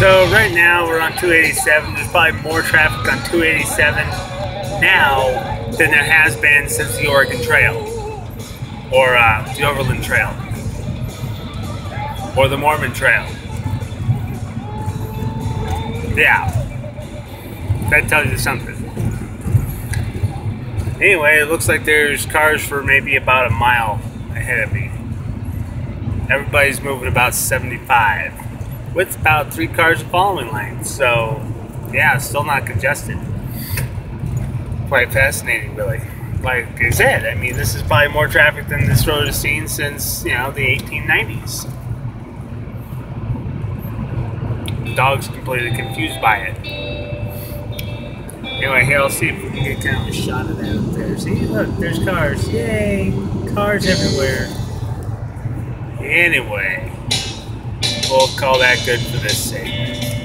So right now we're on 287. There's probably more traffic on 287 now than there has been since the Oregon Trail or uh, the Overland Trail or the Mormon Trail. Yeah, that tells you something. Anyway, it looks like there's cars for maybe about a mile ahead of me. Everybody's moving about 75 with about three cars following lane. So, yeah, still not congested. Quite fascinating, really. Like I said, I mean, this is probably more traffic than this road has seen since, you know, the 1890s. The dog's completely confused by it. Anyway, here, I'll see if we can get kind of a shot of that up there. See, look, there's cars. Yay! Cars everywhere. Anyway, we'll call that good for this segment.